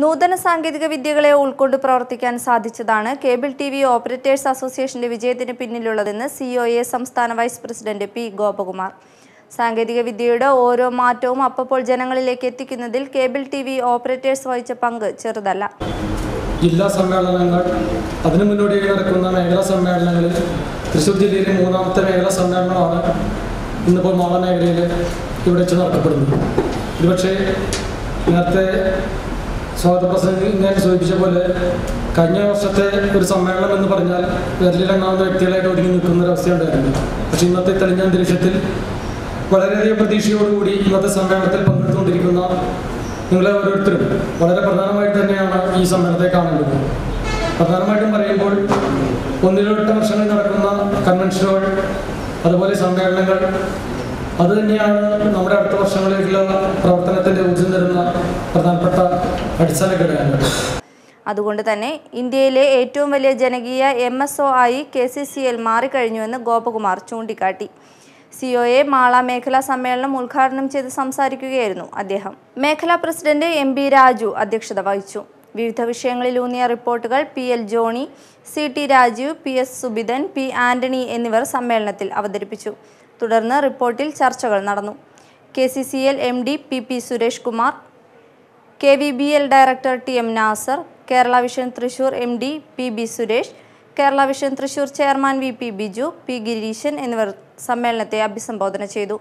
നൂതന സാങ്കേതിക വിദ്യകളെ ഉൾക്കൊണ്ട് പ്രവർത്തിക്കാൻ സാധിച്ചതാണ് കേബിൾ ടി വി ഓപ്പറേറ്റേഴ്സ് അസോസിയേഷന്റെ വിജയത്തിന് പിന്നിലുള്ളതെന്ന് സിഒഎ സംസ്ഥാന വൈസ് പ്രസിഡന്റ് പി ഗോപകുമാർ. സാങ്കേതിക വിദ്യയുടെ ഓരോ മാറ്റവും അപ്പോൾ ജനങ്ങളിലേക്ക് എത്തിക്കുന്നതിൽ കേബിൾ ടി വി ഓപ്പറേറ്റേഴ്സ് വഹിച്ച പങ്ക് ചെറുതല്ല. ജില്ലാ സമ്മേളനങ്ങൾ അതിനു മുന്നോടിയായി നടക്കുന്ന മേഖലാ സമ്മേളനങ്ങളിൽ തൃശ്ശൂർ ജില്ലയിലെ മൂന്നാമത്തെ മേഖലാ സമ്മേളനമാണ് ഇന്നിപ്പോൾ മാള മേഖലയിൽ ഇവിടെ വെച്ച് നടത്തപ്പെടുന്നത്. ഒരുപക്ഷെ നേരത്തെ സ്വാഗത പ്രസംഗം ഞാൻ സൂചിപ്പിച്ച പോലെ കഴിഞ്ഞ വർഷത്തെ ഒരു സമ്മേളനം എന്ന് പറഞ്ഞാൽ വിരലിലെണ്ണാവുന്ന വ്യക്തികളായിട്ട് ഒതുങ്ങി നിൽക്കുന്ന ഒരു അവസ്ഥയുണ്ടായിരുന്നു. പക്ഷെ ഇന്നത്തെ തെളിഞ്ഞ അന്തരീക്ഷത്തിൽ വളരെയധികം പ്രതീക്ഷയോടുകൂടി ഇന്നത്തെ സമ്മേളനത്തിൽ പങ്കെടുത്തുകൊണ്ടിരിക്കുന്ന നിങ്ങളെ ഓരോരുത്തരും വളരെ പ്രധാനമായി തന്നെയാണ് ഈ സമ്മേളനത്തെ കാണേണ്ടത് പ്രധാനമായിട്ടും പറയുമ്പോൾ ഒന്നിലെട്ട് വർഷങ്ങളിൽ നടക്കുന്ന കൺവെൻഷനുകൾ അതുപോലെ സമ്മേളനങ്ങൾ അത് തന്നെയാണ് നമ്മുടെ അടുത്ത വർഷങ്ങളിലേക്കുള്ള അടിസ്ഥാന ഘടകങ്ങൾ. അതുകൊണ്ട് തന്നെ ഇന്ത്യയിലെ ഏറ്റവും വലിയ ജനകീയ എം എസ് ഒ ആയി കെ സി സി എൽ മാറിക്കഴിഞ്ഞുവെന്ന് ഗോപകുമാർ ചൂണ്ടിക്കാട്ടി. സി ഒ എ മാള മേഖലാ സമ്മേളനം ഉദ്ഘാടനം ചെയ്ത് സംസാരിക്കുകയായിരുന്നു അദ്ദേഹം. മേഖലാ പ്രസിഡന്റ് എം ബി രാജു അധ്യക്ഷത വഹിച്ചു. വിവിധ വിഷയങ്ങളിലൂന്നിയ റിപ്പോർട്ടുകൾ P L Johny C T Rajeev P S Subithan P Antony എന്നിവർ സമ്മേളനത്തിൽ അവതരിപ്പിച്ചു. തുടർന്ന് റിപ്പോർട്ടിൽ ചർച്ചകൾ നടന്നു. K C C L M D P P Suresh Kumar K V B L director T M Nasar Kerala vision Thrissur M D P B Suresh Kerala vision Thrissur chairman V P Biju P Gireeshan എന്നിവർ സമ്മേളനത്തെ അഭിസംബോധന ചെയ്തു.